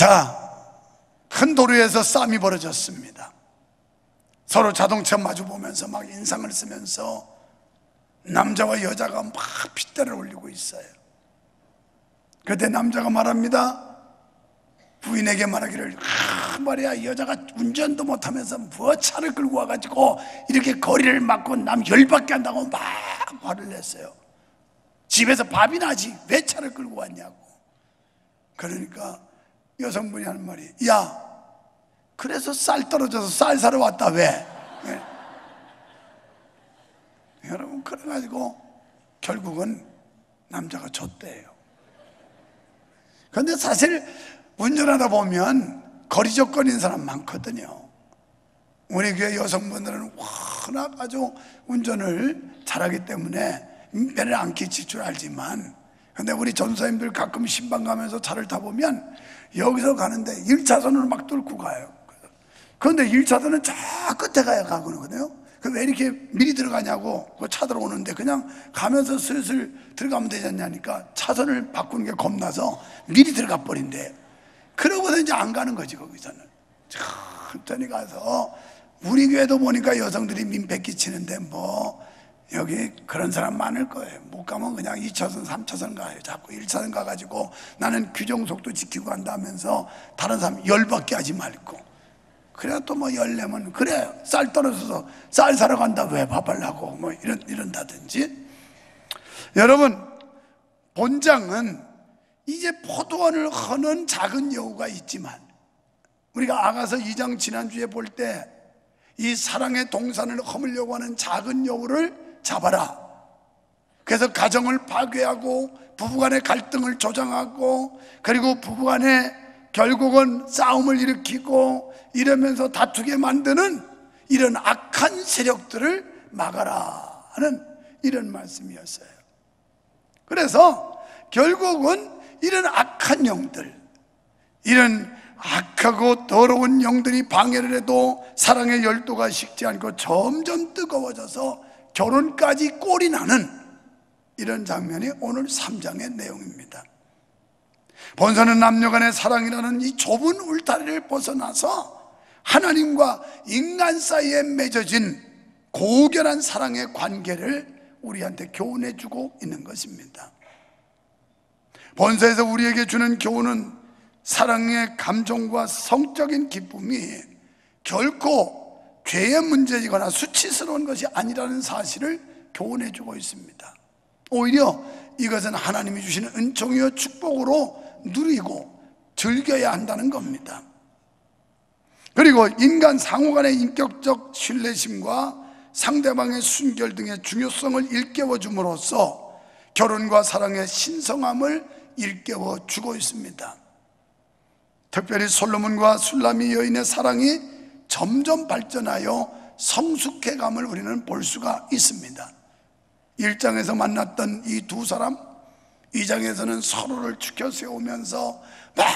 자, 큰 도로에서 싸움이 벌어졌습니다. 서로 자동차 마주 보면서 막 인상을 쓰면서 남자와 여자가 막 핏대를 올리고 있어요. 그때 남자가 말합니다. 부인에게 말하기를 아, 말이야 여자가 운전도 못하면서 뭐 차를 끌고 와가지고 이렇게 거리를 막고 남 열받게 한다고 막 화를 냈어요 집에서 밥이 나지 왜 차를 끌고 왔냐고 그러니까 여성분이 하는 말이 야 그래서 쌀 떨어져서 쌀 사러 왔다 왜? 네. 여러분 그래가지고 결국은 남자가 줬대요 근데 사실 운전하다 보면 거리적거리는 사람 많거든요 우리 교회 여성분들은 워낙 아주 운전을 잘하기 때문에 배를 안 끼칠 줄 알지만 근데 우리 전사님들 가끔 신방 가면서 차를 타보면 여기서 가는데 1차선으로 막 뚫고 가요. 그런데 1차선은 저 끝에 가야 가거든요. 그왜 이렇게 미리 들어가냐고 그차 들어오는데 그냥 가면서 슬슬 들어가면 되지 않냐니까 차선을 바꾸는 게 겁나서 미리 들어가 버린대 그러고서 이제 안 가는 거지 거기서는. 천천히 가서 우리 교회도 보니까 여성들이 민폐 끼치는데 뭐 여기 그런 사람 많을 거예요. 못 가면 그냥 2차선 3차선 가요. 자꾸 1차선 가가지고 나는 규정 속도 지키고 간다면서 다른 사람 열받게 하지 말고. 그래야 또 뭐 열내면 그래 쌀 떨어져서 쌀 사러 간다 왜 밥하려고? 뭐 이런 이런다든지. 여러분 본장은 이제 포도원을 허는 작은 여우가 있지만 우리가 아가서 2장 지난주에 볼 때 이 사랑의 동산을 허물려고 하는 작은 여우를 잡아라. 그래서 가정을 파괴하고 부부간의 갈등을 조장하고 그리고 부부간에 결국은 싸움을 일으키고 이러면서 다투게 만드는 이런 악한 세력들을 막아라 하는 이런 말씀이었어요. 그래서 결국은 이런 악한 영들 이런 악하고 더러운 영들이 방해를 해도 사랑의 열도가 식지 않고 점점 뜨거워져서 결혼까지 꼴이 나는 이런 장면이 오늘 3장의 내용입니다. 본서는 남녀 간의 사랑이라는 이 좁은 울타리를 벗어나서 하나님과 인간 사이에 맺어진 고결한 사랑의 관계를 우리한테 교훈해 주고 있는 것입니다. 본서에서 우리에게 주는 교훈은 사랑의 감정과 성적인 기쁨이 결코 죄의 문제이거나 수치스러운 것이 아니라는 사실을 교훈해 주고 있습니다. 오히려 이것은 하나님이 주시는 은총이요 축복으로 누리고 즐겨야 한다는 겁니다. 그리고 인간 상호 간의 인격적 신뢰심과 상대방의 순결 등의 중요성을 일깨워 줌으로써 결혼과 사랑의 신성함을 일깨워 주고 있습니다. 특별히 솔로몬과 술라미 여인의 사랑이 점점 발전하여 성숙해감을 우리는 볼 수가 있습니다. 1장에서 만났던 이 두 사람 2장에서는 서로를 축혀 세우면서 막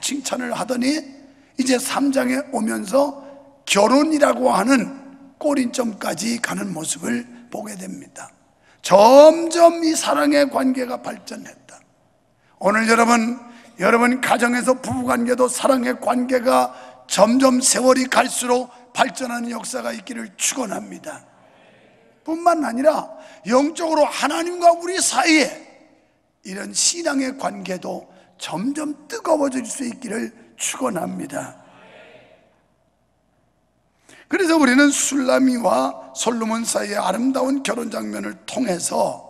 칭찬을 하더니 이제 3장에 오면서 결혼이라고 하는 꼬린점까지 가는 모습을 보게 됩니다. 점점 이 사랑의 관계가 발전했다. 오늘 여러분 여러분 가정에서 부부관계도 사랑의 관계가 점점 세월이 갈수록 발전하는 역사가 있기를 축원합니다. 뿐만 아니라 영적으로 하나님과 우리 사이에 이런 신앙의 관계도 점점 뜨거워질 수 있기를 축원합니다. 그래서 우리는 술라미와 솔로몬 사이의 아름다운 결혼 장면을 통해서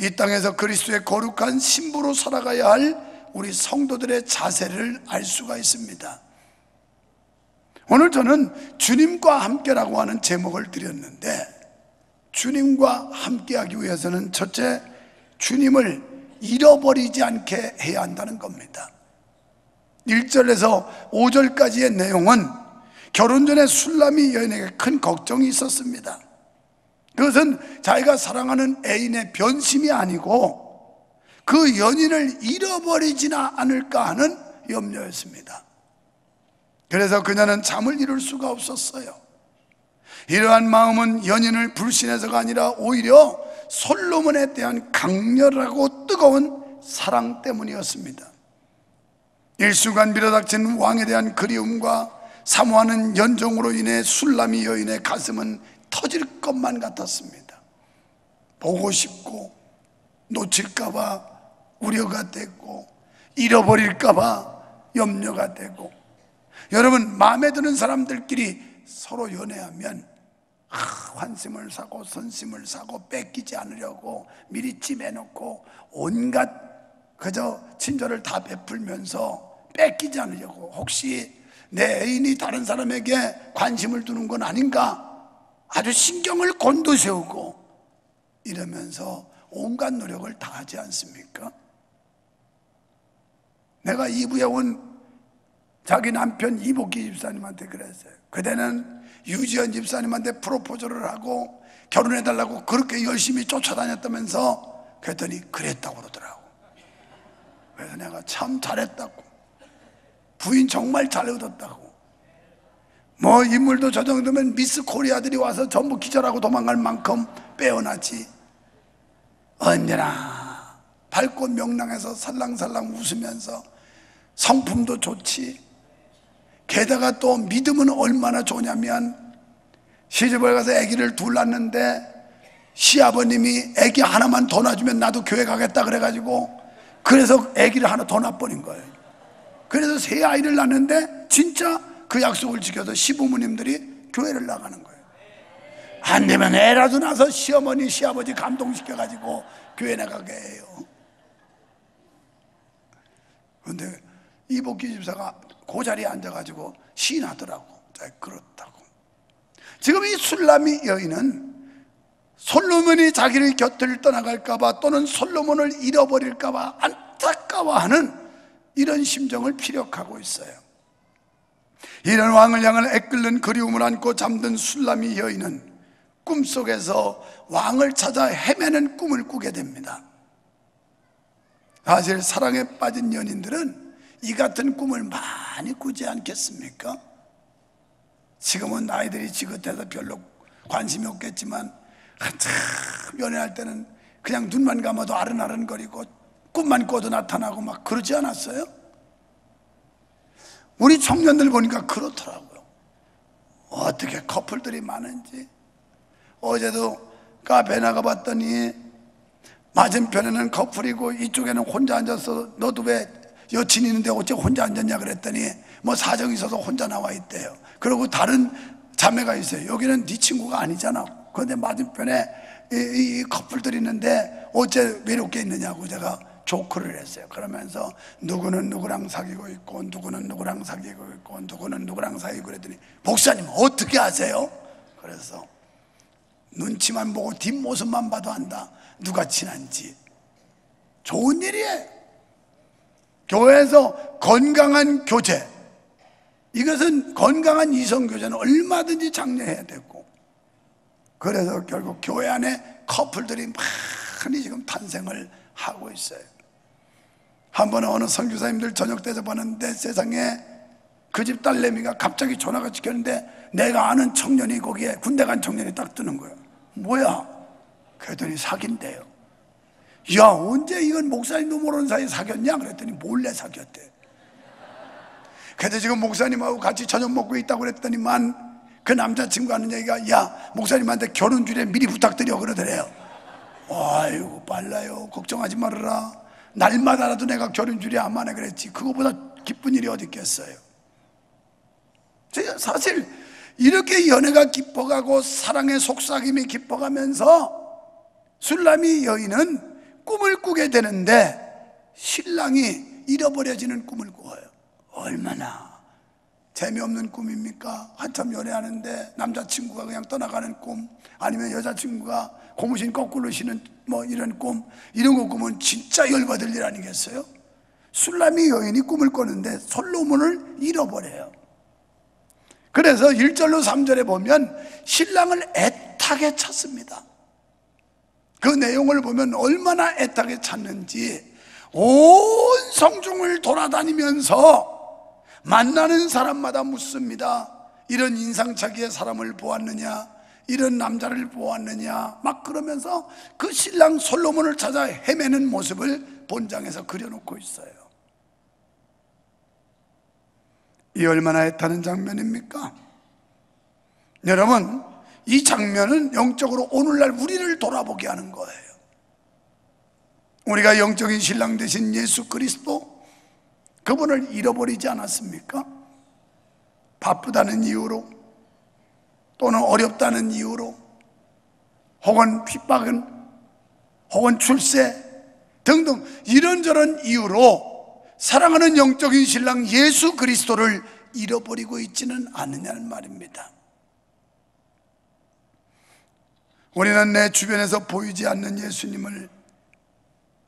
이 땅에서 그리스도의 거룩한 신부로 살아가야 할 우리 성도들의 자세를 알 수가 있습니다 오늘 저는 주님과 함께라고 하는 제목을 드렸는데 주님과 함께하기 위해서는 첫째 주님을 잃어버리지 않게 해야 한다는 겁니다. 1절에서 5절까지의 내용은 결혼 전에 술람이 여인에게 큰 걱정이 있었습니다. 그것은 자기가 사랑하는 애인의 변심이 아니고 그 연인을 잃어버리지나 않을까 하는 염려였습니다 그래서 그녀는 잠을 이룰 수가 없었어요 이러한 마음은 연인을 불신해서가 아니라 오히려 솔로몬에 대한 강렬하고 뜨거운 사랑 때문이었습니다 일순간 밀어닥친 왕에 대한 그리움과 사모하는 연정으로 인해 술람이 여인의 가슴은 터질 것만 같았습니다. 보고 싶고 놓칠까봐 우려가 되고 잃어버릴까봐 염려가 되고 여러분 마음에 드는 사람들끼리 서로 연애하면 아, 환심을 사고 선심을 사고 뺏기지 않으려고 미리 찜해놓고 온갖 그저 친절을 다 베풀면서 뺏기지 않으려고 혹시 내 애인이 다른 사람에게 관심을 두는 건 아닌가 아주 신경을 곤두세우고 이러면서 온갖 노력을 다 하지 않습니까? 내가 이부에 온 자기 남편 이복기 집사님한테 그랬어요. 그대는 유지현 집사님한테 프로포즈를 하고 결혼해달라고 그렇게 열심히 쫓아다녔다면서 그랬더니 그랬다고 그러더라고. 그래서 내가 참 잘했다고. 부인 정말 잘 얻었다고. 뭐 인물도 저 정도면 미스 코리아들이 와서 전부 기절하고 도망갈 만큼 빼어나지. 언제나 밝고 명랑해서 살랑살랑 웃으면서 성품도 좋지. 게다가 또 믿음은 얼마나 좋냐면 시집을 가서 아기를 둘 낳는데 시아버님이 아기 하나만 더 놔주면 나도 교회 가겠다 그래가지고 그래서 아기를 하나 더 낳아버린 거예요. 그래서 세 아이를 낳는데 진짜 그 약속을 지켜서 시부모님들이 교회를 나가는 거예요. 안 되면 애라도 나서 시어머니, 시아버지 감동시켜가지고 교회 나가게 해요. 그런데 이복기 집사가 그 자리에 앉아가지고 시인하더라고. 그렇다고. 지금 이 술람이 여인은 솔로몬이 자기를 곁을 떠나갈까봐 또는 솔로몬을 잃어버릴까봐 안타까워하는 이런 심정을 피력하고 있어요. 이런 왕을 향한 애끓는 그리움을 안고 잠든 술람이 여인은 꿈속에서 왕을 찾아 헤매는 꿈을 꾸게 됩니다. 사실 사랑에 빠진 연인들은 이 같은 꿈을 많이 꾸지 않겠습니까? 지금은 아이들이 지긋해서 별로 관심이 없겠지만 한참 연애할 때는 그냥 눈만 감아도 아른아른거리고 꿈만 꿔도 나타나고 막 그러지 않았어요? 우리 청년들 보니까 그렇더라고요. 어떻게 커플들이 많은지. 어제도 카페 나가봤더니 맞은편에는 커플이고 이쪽에는 혼자 앉아서 너도 왜 여친 있는데 어째 혼자 앉았냐 그랬더니 뭐 사정이 있어서 혼자 나와 있대요. 그리고 다른 자매가 있어요. 여기는 네 친구가 아니잖아. 그런데 맞은편에 이, 이 커플들이 있는데 어째 외롭게 있느냐고 제가 조크를 했어요. 그러면서 누구는 누구랑 사귀고 있고 누구는 누구랑 사귀고 있고 누구는 누구랑 사귀고 그랬더니 목사님 어떻게 아세요? 그래서 눈치만 보고 뒷모습만 봐도 안다. 누가 친한지. 좋은 일이에요. 교회에서 건강한 교제. 이것은 건강한 이성 교제는 얼마든지 장려해야 되고. 그래서 결국 교회 안에 커플들이 많이 지금 탄생을 하고 있어요. 한 번은 어느 선교사님들 저녁 대접하는데 세상에 그 집 딸내미가 갑자기 전화가 찍혔는데 내가 아는 청년이 거기에 군대 간 청년이 딱 뜨는 거예요. 뭐야? 그랬더니 사귄대요. 야, 언제 이건 목사님도 모르는 사이에 사귀었냐? 그랬더니 몰래 사귀었대. 그래도 지금 목사님하고 같이 저녁 먹고 있다고 그랬더니만 그 남자친구 하는 얘기가 야, 목사님한테 결혼 주례 미리 부탁드려 그러더래요. 아이고, 빨라요. 걱정하지 말아라. 날마다라도 내가 결혼 주례 안 만해 그랬지. 그거보다 기쁜 일이 어디 있겠어요. 사실 이렇게 연애가 깊어가고 사랑의 속삭임이 깊어가면서 술람이 여인은 꿈을 꾸게 되는데 신랑이 잃어버려지는 꿈을 꾸어요. 얼마나 재미없는 꿈입니까? 한참 연애하는데 남자친구가 그냥 떠나가는 꿈 아니면 여자친구가 고무신 거꾸로 쉬는 뭐 이런 꿈 이런 거 꾸면 진짜 열받을 일 아니겠어요? 술람이 여인이 꿈을 꿨는데 솔로몬을 잃어버려요. 그래서 1절로 3절에 보면 신랑을 애타게 찾습니다. 그 내용을 보면 얼마나 애타게 찾는지 온 성중을 돌아다니면서 만나는 사람마다 묻습니다. 이런 인상착의의 사람을 보았느냐? 이런 남자를 보았느냐? 막 그러면서 그 신랑 솔로몬을 찾아 헤매는 모습을 본장에서 그려놓고 있어요. 이 얼마나 애타는 장면입니까? 여러분, 이 장면은 영적으로 오늘날 우리를 돌아보게 하는 거예요. 우리가 영적인 신랑 되신 예수 그리스도 그분을 잃어버리지 않았습니까? 바쁘다는 이유로 또는 어렵다는 이유로 혹은 핍박은 혹은 출세 등등 이런저런 이유로 사랑하는 영적인 신랑 예수 그리스도를 잃어버리고 있지는 않느냐는 말입니다. 우리는 내 주변에서 보이지 않는 예수님을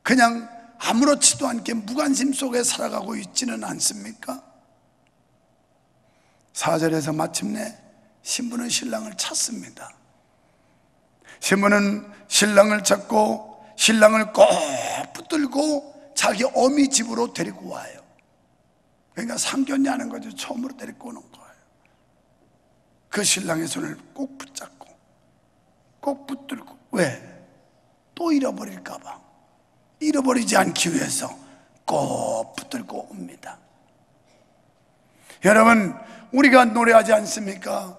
그냥 아무렇지도 않게 무관심 속에 살아가고 있지는 않습니까? 사절에서 마침내 신부는 신랑을 찾습니다. 신부는 신랑을 찾고 신랑을 꼭 붙들고 자기 어미 집으로 데리고 와요. 그러니까 상견례하는 거죠. 처음으로 데리고 오는 거예요. 그 신랑의 손을 꼭 붙잡고 왜? 또 잃어버릴까봐 잃어버리지 않기 위해서 꼭 붙들고 옵니다. 여러분, 우리가 노래하지 않습니까?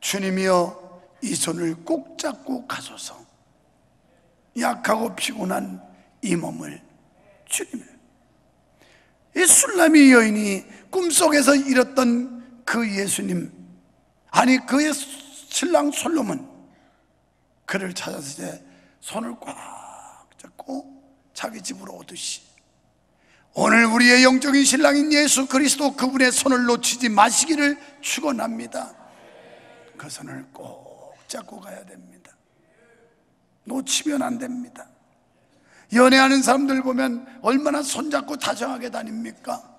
주님이여 이 손을 꼭 잡고 가소서. 약하고 피곤한 이 몸을 주님을. 이 술라미 여인이 꿈속에서 잃었던 그 예수님, 아니 그의 신랑 솔로몬, 그를 찾아서 이제 손을 꽉 잡고 자기 집으로 오듯이 오늘 우리의 영적인 신랑인 예수 그리스도 그분의 손을 놓치지 마시기를 축원합니다. 그 손을 꼭 잡고 가야 됩니다. 놓치면 안 됩니다. 연애하는 사람들 보면 얼마나 손잡고 다정하게 다닙니까?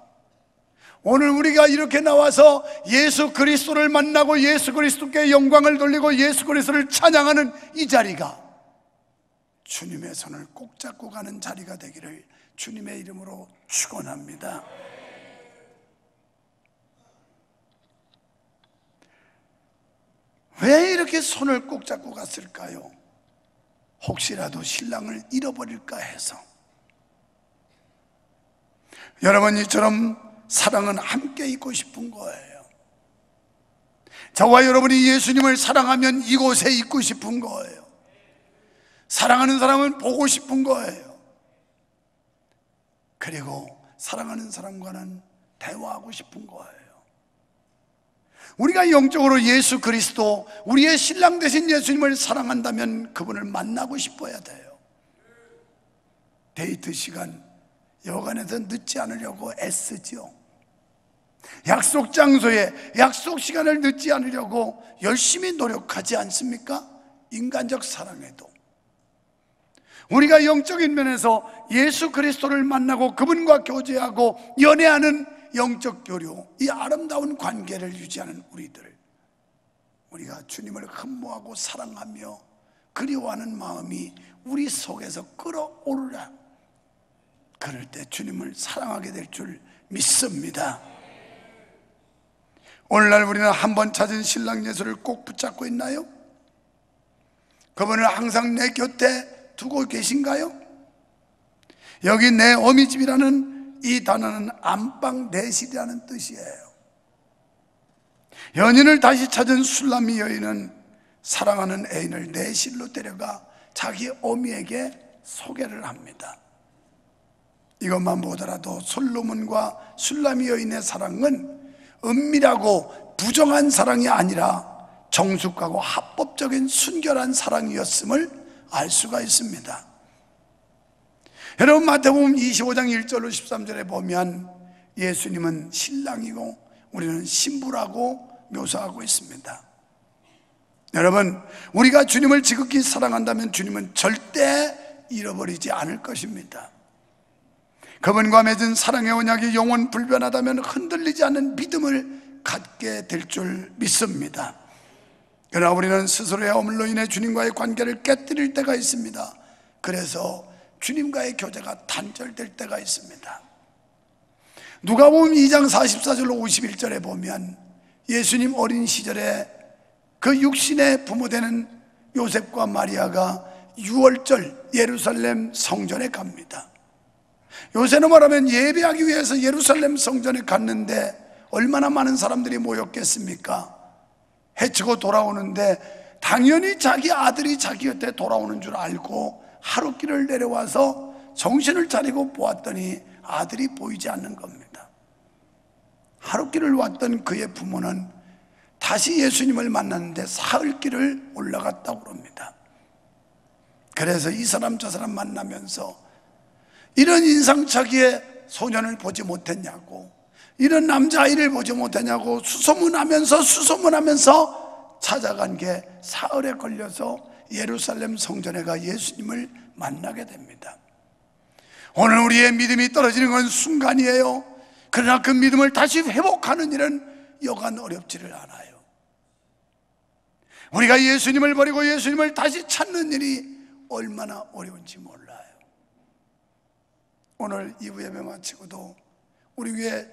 오늘 우리가 이렇게 나와서 예수 그리스도를 만나고 예수 그리스도께 영광을 돌리고 예수 그리스도를 찬양하는 이 자리가 주님의 손을 꼭 잡고 가는 자리가 되기를 주님의 이름으로 축원합니다. 왜 이렇게 손을 꼭 잡고 갔을까요? 혹시라도 신랑을 잃어버릴까 해서. 여러분 이처럼 사랑은 함께 있고 싶은 거예요. 저와 여러분이 예수님을 사랑하면 이곳에 있고 싶은 거예요. 사랑하는 사람은 보고 싶은 거예요. 그리고 사랑하는 사람과는 대화하고 싶은 거예요. 우리가 영적으로 예수 그리스도, 우리의 신랑 되신 예수님을 사랑한다면 그분을 만나고 싶어야 돼요. 데이트 시간, 여간에서 늦지 않으려고 애쓰죠. 약속 장소에 약속 시간을 늦지 않으려고 열심히 노력하지 않습니까? 인간적 사랑에도. 우리가 영적인 면에서 예수 그리스도를 만나고 그분과 교제하고 연애하는 영적 교류, 이 아름다운 관계를 유지하는 우리들. 우리가 주님을 흠모하고 사랑하며 그리워하는 마음이 우리 속에서 끌어오르라. 그럴 때 주님을 사랑하게 될 줄 믿습니다. 오늘날 우리는 한 번 찾은 신랑 예수를 꼭 붙잡고 있나요? 그분을 항상 내 곁에 두고 계신가요? 여기 내 어미집이라는 이 단어는 안방 내실이라는 뜻이에요. 연인을 다시 찾은 술람미 여인은 사랑하는 애인을 내실로 데려가 자기 어미에게 소개를 합니다. 이것만 보더라도 솔로몬과 술람미 여인의 사랑은 은밀하고 부정한 사랑이 아니라 정숙하고 합법적인 순결한 사랑이었음을 알 수가 있습니다. 여러분 마태복음 25장 1절로 13절에 보면 예수님은 신랑이고 우리는 신부라고 묘사하고 있습니다. 여러분, 우리가 주님을 지극히 사랑한다면 주님은 절대 잃어버리지 않을 것입니다. 그분과 맺은 사랑의 언약이 영원 불변하다면 흔들리지 않는 믿음을 갖게 될 줄 믿습니다. 그러나 우리는 스스로의 어물로 인해 주님과의 관계를 깨뜨릴 때가 있습니다. 그래서 주님과의 교제가 단절될 때가 있습니다. 누가 보면 2장 44절로 51절에 보면 예수님 어린 시절에 그 육신의 부모 되는 요셉과 마리아가 6월절 예루살렘 성전에 갑니다. 요새는 말하면 예배하기 위해서 예루살렘 성전에 갔는데 얼마나 많은 사람들이 모였겠습니까? 해치고 돌아오는데 당연히 자기 아들이 자기 곁에 돌아오는 줄 알고 하루 길을 내려와서 정신을 차리고 보았더니 아들이 보이지 않는 겁니다. 하루 길을 왔던 그의 부모는 다시 예수님을 만났는데 사흘 길을 올라갔다고 그럽니다. 그래서 이 사람 저 사람 만나면서 이런 인상착의의 소년을 보지 못했냐고 이런 남자아이를 보지 못했냐고 수소문하면서 수소문하면서 찾아간 게 사흘에 걸려서 예루살렘 성전에 가 예수님을 만나게 됩니다. 오늘 우리의 믿음이 떨어지는 건 순간이에요. 그러나 그 믿음을 다시 회복하는 일은 여간 어렵지를 않아요. 우리가 예수님을 버리고 예수님을 다시 찾는 일이 얼마나 어려운지 몰라요. 오늘 2부 예배 마치고도 우리 위에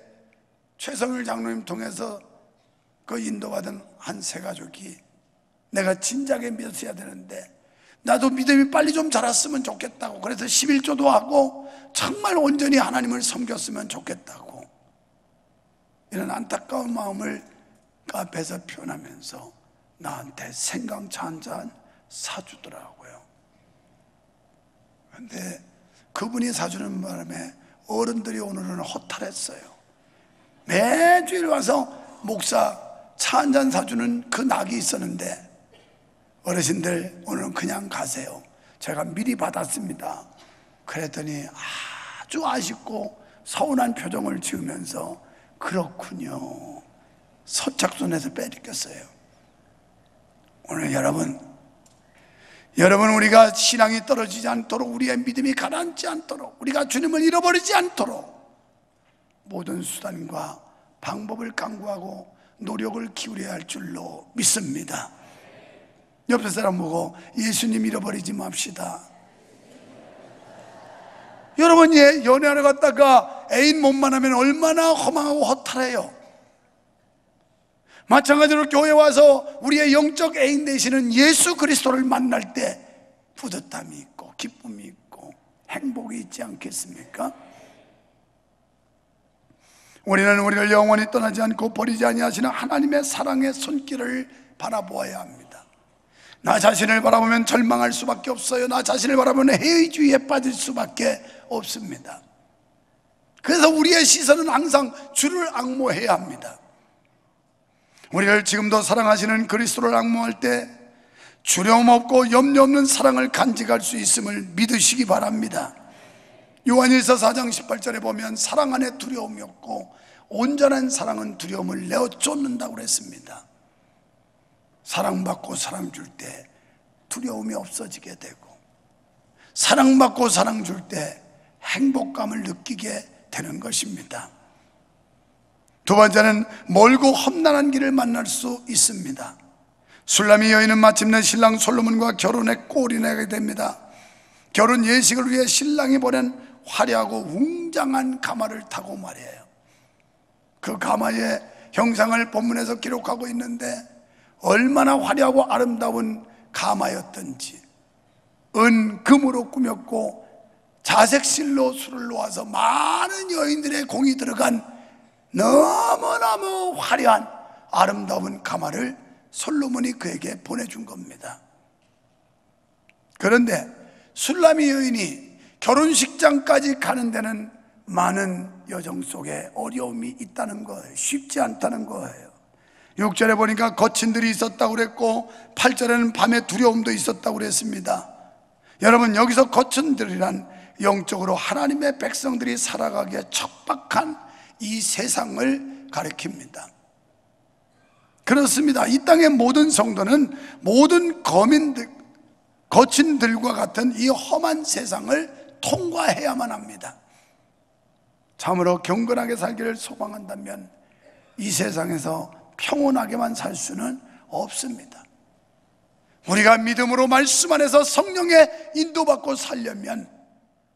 최성일 장로님 통해서 그 인도받은 한 세 가족이 내가 진작에 믿었어야 되는데 나도 믿음이 빨리 좀 자랐으면 좋겠다고 그래서 11조도 하고 정말 온전히 하나님을 섬겼으면 좋겠다고 이런 안타까운 마음을 그 앞에서 표현하면서 나한테 생강차 한 잔 사주더라고요. 그런데 그분이 사주는 바람에 어른들이 오늘은 허탈했어요 매주일 와서 목사 차 한 잔 사주는 그 낙이 있었는데 어르신들 오늘은 그냥 가세요. 제가 미리 받았습니다. 그랬더니 아주 아쉽고 서운한 표정을 지으면서 그렇군요. 서착순에서 빼앗겼어요. 오늘 여러분, 여러분 우리가 신앙이 떨어지지 않도록 우리의 믿음이 가라앉지 않도록 우리가 주님을 잃어버리지 않도록 모든 수단과 방법을 강구하고 노력을 기울여야 할 줄로 믿습니다. 옆에 사람 보고 예수님 잃어버리지 맙시다. 여러분, 예, 연애하러 갔다가 애인 못 만나면 얼마나 허망하고 허탈해요. 마찬가지로 교회 와서 우리의 영적 애인 되시는 예수 그리스도를 만날 때 뿌듯함이 있고 기쁨이 있고 행복이 있지 않겠습니까? 우리는 우리를 영원히 떠나지 않고 버리지 아니하시는 하나님의 사랑의 손길을 바라보아야 합니다. 나 자신을 바라보면 절망할 수밖에 없어요. 나 자신을 바라보면 해의주의에 빠질 수밖에 없습니다. 그래서 우리의 시선은 항상 주를 악모해야 합니다. 우리를 지금도 사랑하시는 그리스도를 악모할 때 주름 없고 염려 없는 사랑을 간직할 수 있음을 믿으시기 바랍니다. 요한일서 4장 18절에 보면 사랑 안에 두려움이 없고 온전한 사랑은 두려움을 내어 쫓는다고 그랬습니다. 사랑받고 사랑 줄 때 두려움이 없어지게 되고 사랑받고 사랑 줄 때 행복감을 느끼게 되는 것입니다. 두 번째는 멀고 험난한 길을 만날 수 있습니다. 술람이 여인은 마침내 신랑 솔로몬과 결혼에 나게 됩니다. 결혼 예식을 위해 신랑이 보낸 화려하고 웅장한 가마를 타고 말이에요. 그 가마의 형상을 본문에서 기록하고 있는데 얼마나 화려하고 아름다운 가마였던지 은, 금으로 꾸몄고 자색실로 술을 놓아서 많은 여인들의 공이 들어간 너무너무 화려한 아름다운 가마를 솔로몬이 그에게 보내준 겁니다. 그런데 술라미 여인이 결혼식장까지 가는 데는 많은 여정 속에 어려움이 있다는 거예요. 쉽지 않다는 거예요. 6절에 보니까 거친들이 있었다고 그랬고 8절에는 밤에 두려움도 있었다고 그랬습니다. 여러분 여기서 거친들이란 영적으로 하나님의 백성들이 살아가기에 척박한 이 세상을 가리킵니다. 그렇습니다. 이 땅의 모든 성도는 모든 거민들, 거친들과 같은 이 험한 세상을 통과해야만 합니다. 참으로 경건하게 살기를 소망한다면 이 세상에서 평온하게만 살 수는 없습니다. 우리가 믿음으로 말씀 안에서 성령의 인도받고 살려면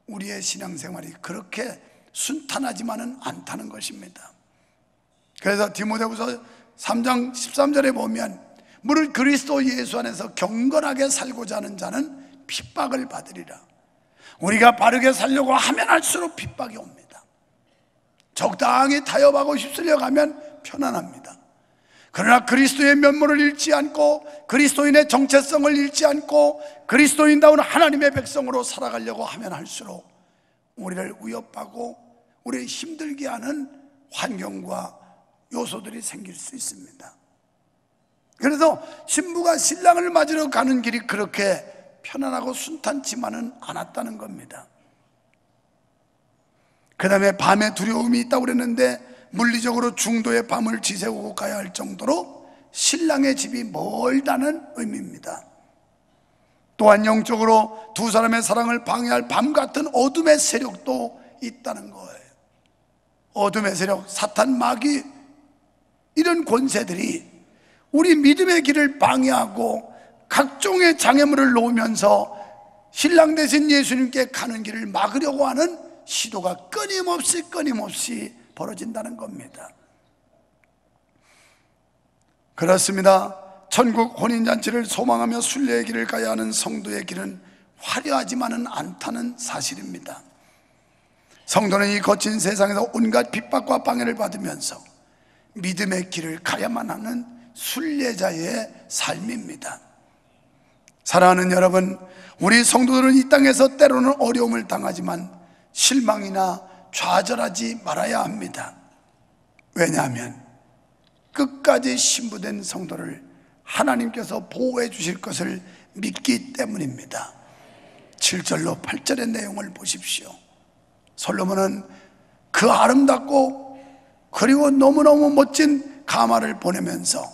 우리의 신앙생활이 그렇게 순탄하지만은 않다는 것입니다. 그래서 디모데후서 3장 13절에 보면 무릇 그리스도 예수 안에서 경건하게 살고자 하는 자는 핍박을 받으리라. 우리가 바르게 살려고 하면 할수록 핍박이 옵니다. 적당히 타협하고 휩쓸려 가면 편안합니다. 그러나 그리스도의 면모를 잃지 않고 그리스도인의 정체성을 잃지 않고 그리스도인다운 하나님의 백성으로 살아가려고 하면 할수록 우리를 위협하고 우리를 힘들게 하는 환경과 요소들이 생길 수 있습니다. 그래서 신부가 신랑을 맞으러 가는 길이 그렇게 편안하고 순탄치만은 않았다는 겁니다. 그 다음에 밤에 두려움이 있다고 그랬는데 물리적으로 중도의 밤을 지새우고 가야 할 정도로 신랑의 집이 멀다는 의미입니다. 또한 영적으로 두 사람의 사랑을 방해할 밤 같은 어둠의 세력도 있다는 거예요. 어둠의 세력, 사탄, 마귀, 이런 권세들이 우리 믿음의 길을 방해하고 각종의 장애물을 놓으면서 신랑 대신 예수님께 가는 길을 막으려고 하는 시도가 끊임없이 끊임없이 벌어진다는 겁니다. 그렇습니다. 천국 혼인잔치를 소망하며 순례의 길을 가야 하는 성도의 길은 화려하지만은 않다는 사실입니다. 성도는 이 거친 세상에서 온갖 핍박과 방해를 받으면서 믿음의 길을 가야만 하는 순례자의 삶입니다. 사랑하는 여러분, 우리 성도들은 이 땅에서 때로는 어려움을 당하지만 실망이나 좌절하지 말아야 합니다. 왜냐하면 끝까지 신부된 성도를 하나님께서 보호해 주실 것을 믿기 때문입니다. 7절로 8절의 내용을 보십시오. 솔로몬은 그 아름답고 그리고 너무너무 멋진 가마를 보내면서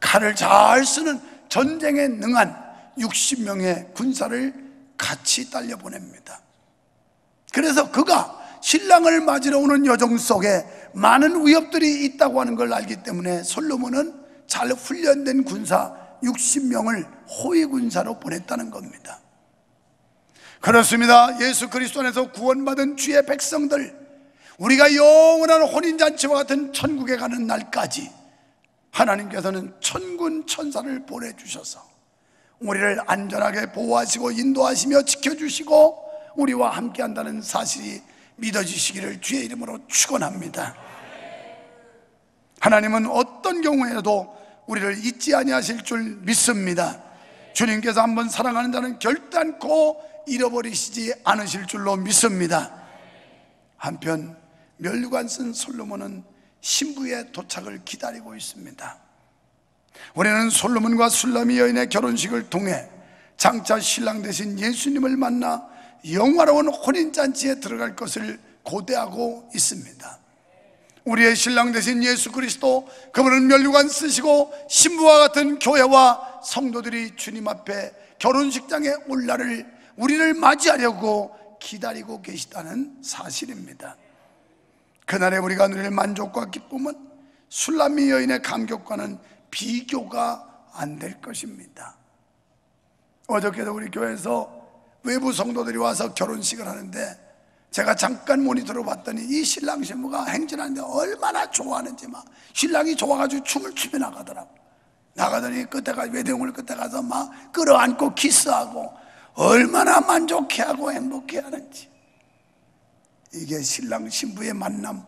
칼을 잘 쓰는 전쟁에 능한 60명의 군사를 같이 딸려 보냅니다. 그래서 그가 신랑을 맞으러 오는 여정 속에 많은 위협들이 있다고 하는 걸 알기 때문에 솔로몬은 잘 훈련된 군사 60명을 호위 군사로 보냈다는 겁니다. 그렇습니다. 예수 그리스도 안에서 구원받은 주의 백성들, 우리가 영원한 혼인잔치와 같은 천국에 가는 날까지 하나님께서는 천군 천사를 보내주셔서 우리를 안전하게 보호하시고 인도하시며 지켜주시고 우리와 함께 한다는 사실이 믿어지시기를 주의 이름으로 축원합니다. 하나님은 어떤 경우에도 우리를 잊지 아니하실 줄 믿습니다. 주님께서 한번 사랑하는 자는 결단코 잃어버리시지 않으실 줄로 믿습니다. 한편 멸류관 쓴 솔로몬은 신부의 도착을 기다리고 있습니다. 우리는 솔로몬과 술라미 여인의 결혼식을 통해 장차 신랑 대신 예수님을 만나 영화로운 혼인잔치에 들어갈 것을 고대하고 있습니다. 우리의 신랑 대신 예수 그리스도 그분은 멸류관 쓰시고 신부와 같은 교회와 성도들이 주님 앞에 결혼식장에 올 날을 우리를 맞이하려고 기다리고 계시다는 사실입니다. 그날에 우리가 누릴 만족과 기쁨은 술람미 여인의 감격과는 비교가 안 될 것입니다. 어저께도 우리 교회에서 외부 성도들이 와서 결혼식을 하는데 제가 잠깐 모니터로 봤더니 이 신랑 신부가 행진하는데 얼마나 좋아하는지 막 신랑이 좋아가지고 춤을 추며 나가더라고 나가더니 끝에 가 웨딩홀 끝에 가서 막 끌어안고 키스하고 얼마나 만족해하고 행복해하는지 이게 신랑 신부의 만남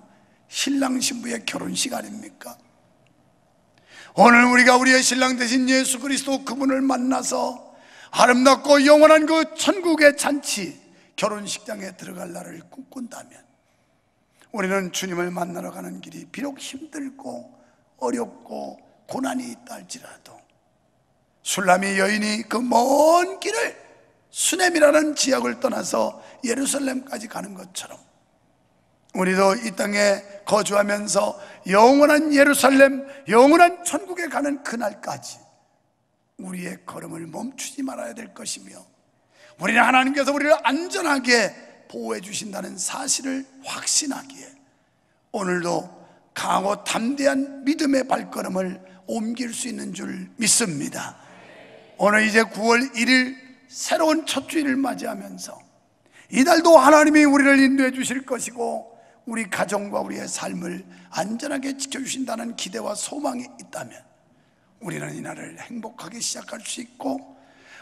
신랑 신부의 결혼식 아닙니까? 오늘 우리가 우리의 신랑 대신 예수 그리스도 그분을 만나서 아름답고 영원한 그 천국의 잔치 결혼식장에 들어갈 날을 꿈꾼다면 우리는 주님을 만나러 가는 길이 비록 힘들고 어렵고 고난이 있다 할지라도 술람이 여인이 그 먼 길을 수넴이라는 지역을 떠나서 예루살렘까지 가는 것처럼 우리도 이 땅에 거주하면서 영원한 예루살렘, 영원한 천국에 가는 그날까지 우리의 걸음을 멈추지 말아야 될 것이며 우리는 하나님께서 우리를 안전하게 보호해 주신다는 사실을 확신하기에 오늘도 강하고 담대한 믿음의 발걸음을 옮길 수 있는 줄 믿습니다. 오늘 이제 9월 1일 새로운 첫 주일을 맞이하면서 이날도 하나님이 우리를 인도해 주실 것이고 우리 가정과 우리의 삶을 안전하게 지켜주신다는 기대와 소망이 있다면 우리는 이날을 행복하게 시작할 수 있고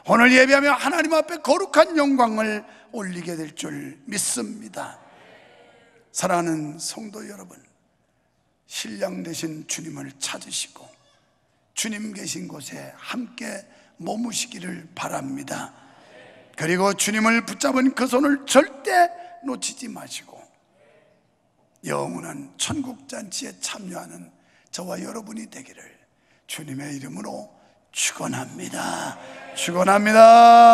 오늘 예배하며 하나님 앞에 거룩한 영광을 올리게 될 줄 믿습니다. 사랑하는 성도 여러분, 신랑 되신 주님을 찾으시고 주님 계신 곳에 함께 머무시기를 바랍니다. 그리고 주님을 붙잡은 그 손을 절대 놓치지 마시고 영원한 천국 잔치에 참여하는 저와 여러분이 되기를 주님의 이름으로 축원합니다. 축원합니다.